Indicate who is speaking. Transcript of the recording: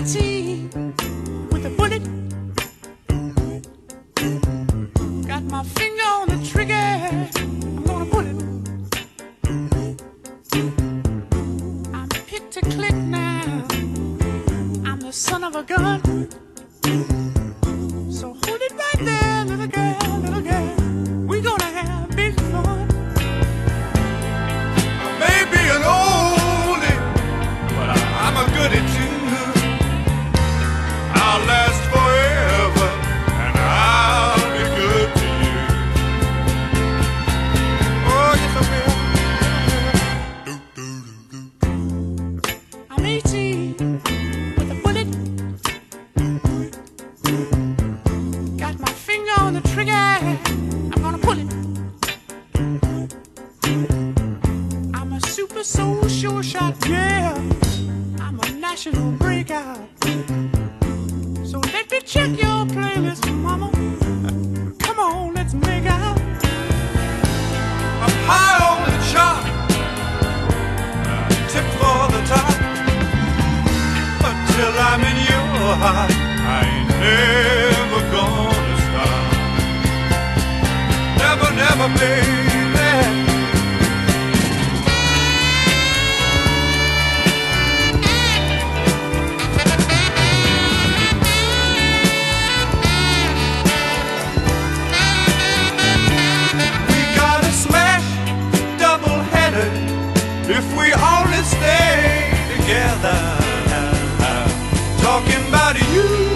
Speaker 1: 18 with a bullet. Got my finger on the trigger. I'm gonna pull it. I'm picked to click now. I'm the son of a gun. Soul sure shot, yeah. I'm a national breakout. So let me check your playlist, mama. Come on, let's make out.
Speaker 2: I'm high on the chart, tip for the top. Until I'm in your heart, I ain't never gonna stop. Never, never, baby. Talking about you